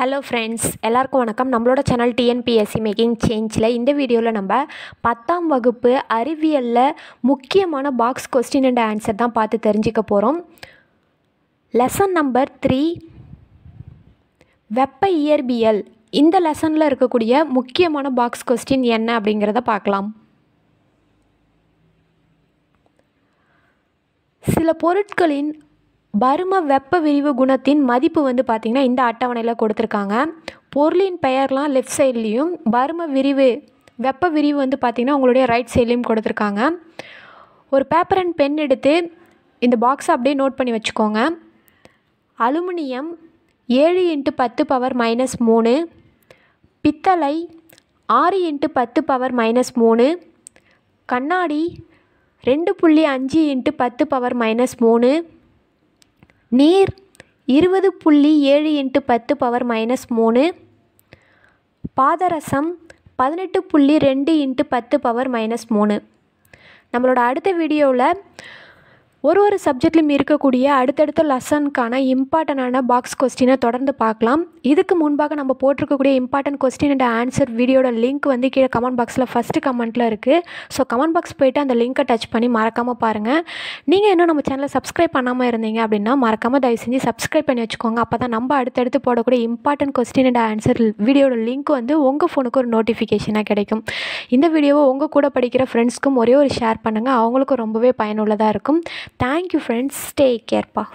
Hello friends எல்லாருக்கும் வணக்கம். நம்மளோட சேனல் டிஎன்பிஎஸ்சி மேக்கிங் சேஞ்சில் இந்த வீடியோவில் நம்ம பத்தாம் வகுப்பு அறிவியலில் முக்கியமான பாக்ஸ் கொஸ்டின் அண்ட் ஆன்சர் தான் பார்த்து தெரிஞ்சுக்க போகிறோம் லெசன் நம்பர் த்ரீ வெப்ப இயற்பியல். இந்த லெசனில் இருக்கக்கூடிய முக்கியமான பாக்ஸ் கொஸ்டின் என்ன அப்படிங்கிறத பார்க்கலாம். சில பொருட்களின் பரும வெப்ப விரிவு குணத்தின் மதிப்பு வந்து பார்த்திங்கன்னா இந்த அட்டவணையில் கொடுத்துருக்காங்க. பொருளின் பெயர்லாம் லெஃப்ட் சைட்லேயும் பரும விரிவு வெப்ப விரிவு வந்து பார்த்திங்கன்னா உங்களுடைய ரைட் சைட்லேயும் கொடுத்துருக்காங்க. ஒரு பேப்பர் அண்ட் பென் எடுத்து இந்த பாக்ஸை அப்படியே நோட் பண்ணி வச்சுக்கோங்க. அலுமினியம் ஏழு இன்ட்டு பத்து பவர் மைனஸ் மூணு பித்தளை ஆறு இன்ட்டு பத்து பவர் மைனஸ் மூணு கண்ணாடி ரெண்டு புள்ளி அஞ்சு இன்ட்டு பத்து பவர் மைனஸ் மூணு நீர் இருபது புள்ளி ஏழு இன்ட்டு பத்து பவர் மைனஸ் மூணு. பாதரசம் பதினெட்டு புள்ளி ரெண்டு இன்ட்டு பத்து பவர் மைனஸ் மூணு. நம்மளோட அடுத்த வீடியோவில் ஒரு ஒரு சப்ஜெக்ட்லையும் இருக்கக்கூடிய அடுத்தடுத்த லெசனுக்கான இம்பார்ட்டண்டான பாக்ஸ் கொஸ்டினை தொடர்ந்து பார்க்கலாம். இதுக்கு முன்பாக நம்ம போட்டிருக்கக்கூடிய இம்பார்ட்டன்ட் கொஸ்டின் அண்ட் ஆன்சர் வீடியோட லிங்க் வந்து கீழே கமெண்ட் பாக்ஸில் ஃபஸ்ட்டு கமெண்ட்டில் இருக்குது ஸோ கமெண்ட் பாக்ஸ் போய்ட்டு அந்த லிங்க்கை டச் பண்ணி மறக்காமல் பாருங்கள் நீங்கள் இன்னும் நம்ம சேனலை சப்ஸ்கிரைப் பண்ணாமல் இருந்தீங்க அப்படின்னா மறக்காமல் தயவு செஞ்சு சப்ஸ்கிரைப் பண்ணி வச்சுக்கோங்க. அப்போ தான் நம்ம அடுத்தடுத்து போடக்கூடிய இம்பார்ட்டன்ட் கொஸ்டின் அண்ட் ஆன்சர் வீடியோட லிங்க் வந்து உங்கள் ஃபோனுக்கு ஒரு நோட்டிஃபிகேஷனாக கிடைக்கும். இந்த வீடியோவை உங்கள் கூட படிக்கிற ஃப்ரெண்ட்ஸ்க்கும் ஒரே ஒரு ஷேர் பண்ணுங்கள் அவங்களுக்கும் ரொம்பவே பயனுள்ளதாக இருக்கும். Thank you friends take கேர்ப்பா